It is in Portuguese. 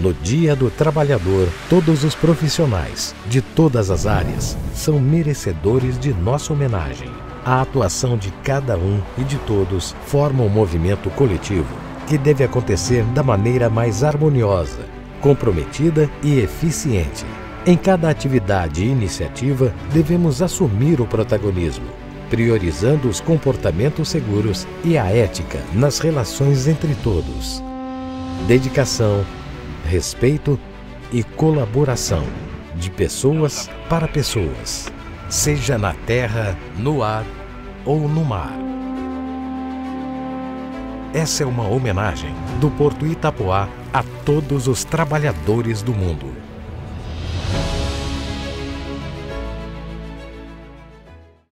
No Dia do Trabalhador, todos os profissionais, de todas as áreas, são merecedores de nossa homenagem. A atuação de cada um e de todos forma um movimento coletivo que deve acontecer da maneira mais harmoniosa, comprometida e eficiente. Em cada atividade e iniciativa, devemos assumir o protagonismo, priorizando os comportamentos seguros e a ética nas relações entre todos. Dedicação, respeito e colaboração de pessoas para pessoas, seja na terra, no ar ou no mar. Essa é uma homenagem do Porto Itapoá a todos os trabalhadores do mundo.